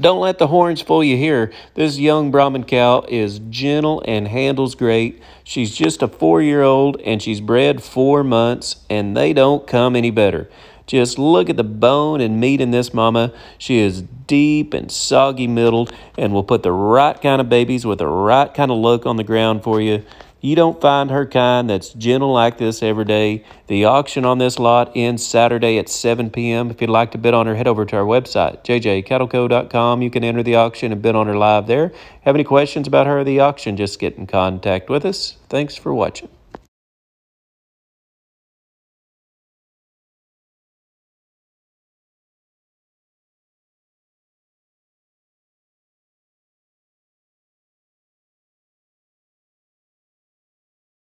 Don't let the horns fool you here. This young Brahman cow is gentle and handles great. She's just a four year old and she's bred four months, and they don't come any better. Just look at the bone and meat in this mama. She is deep and soggy middled and will put the right kind of babies with the right kind of look on the ground for you. You don't find her kind that's gentle like this every day. The auction on this lot ends Saturday at 7 p.m. If you'd like to bid on her, head over to our website, jjcattleco.com. You can enter the auction and bid on her live there. Have any questions about her or the auction, just get in contact with us. Thanks for watching.